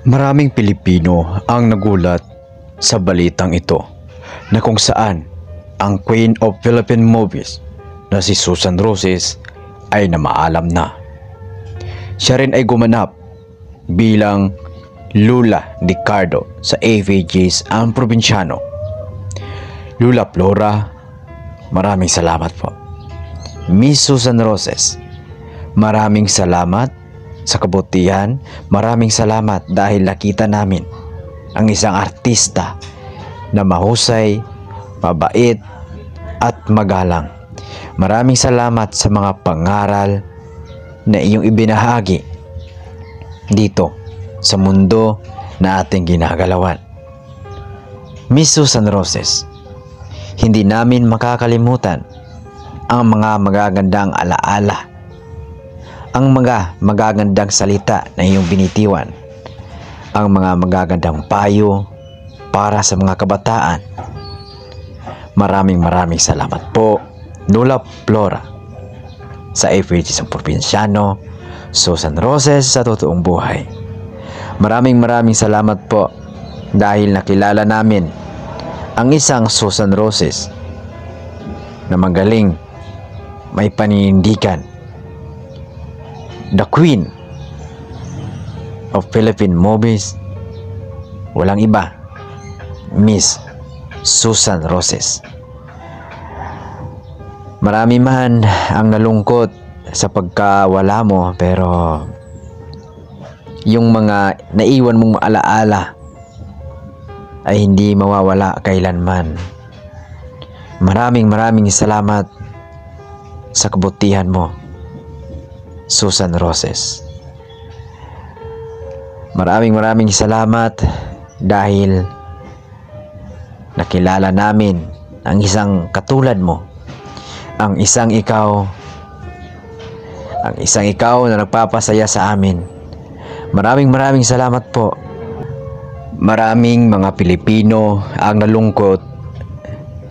Maraming Pilipino ang nagulat sa balitang ito na kung saan ang Queen of Philippine Movies na si Susan Roses ay namaalam na. Siya rin ay gumanap bilang Lula Ricardo sa AVG's Ang Probinsyano. Lula Flora, maraming salamat po. Miss Susan Roses, maraming salamat sa kabutihan. Maraming salamat dahil nakita namin ang isang artista na mahusay, mabait at magalang. Maraming salamat sa mga pangaral na iyong ibinahagi dito sa mundo na ating ginagalawan. Miss Susan Roses, hindi namin makakalimutan ang mga magagandang alaala, ang mga magagandang salita na iyong binitiwan, ang mga magagandang payo para sa mga kabataan. Maraming maraming salamat po, Nula Flora, sa FHG sa Provinciano, Susan Roses sa totoong buhay. Maraming maraming salamat po dahil nakilala namin ang isang Susan Roses na magaling, may paninindigan, the Queen of Philippine Movies, walang iba, Miss Susan Roses. Marami man ang nalungkot sa pagkawala mo pero yung mga naiwan mong alaala ay hindi mawawala kailanman. Maraming maraming salamat sa kabutihan mo, Susan Roses. Maraming maraming salamat dahil nakilala namin ang isang katulad mo, ang isang ikaw, ang isang ikaw na nagpapasaya sa amin. Maraming maraming salamat po. Maraming mga Pilipino ang nalungkot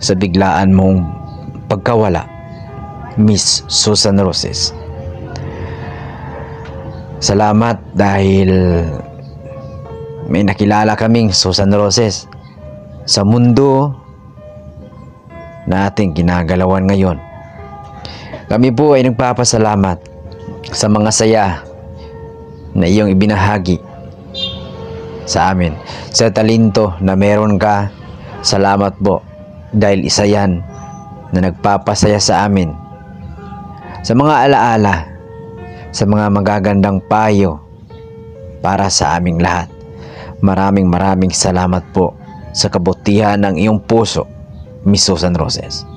sa biglaan mong pagkawala, Miss Susan Roses. Salamat dahil may nakilala kaming Susan Roses sa mundo na ating ginagalawan ngayon. Kami po ay nagpapasalamat sa mga saya na iyong ibinahagi sa amin. Sa talento na meron ka, salamat po dahil isa yan na nagpapasaya sa amin. Sa mga alaala, sa mga magagandang payo para sa aming lahat. Maraming maraming salamat po sa kabutihan ng iyong puso, Miss Susan Roses.